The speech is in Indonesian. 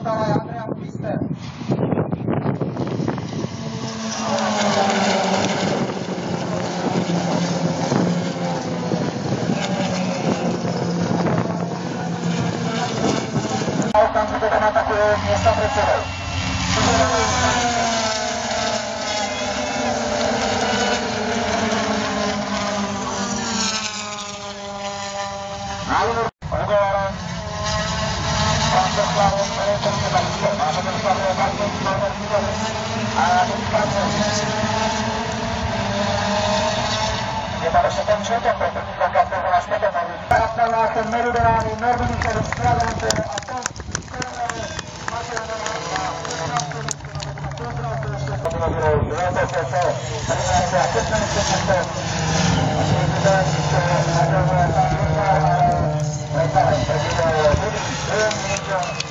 dostáva je Adrian Pister. A okamžite tam atakuje miesta pred sebou. Nájdu Ogovaran. Pán Soslavov, ktoré to nie bavíte. Máme to Slavov, bavíte, Slavov, A vypadne. Je tam ešte ten čutok, pretože taká to bola späť Nastavila ten meridionálny Nordičov skladance a ten Thank you. Stop.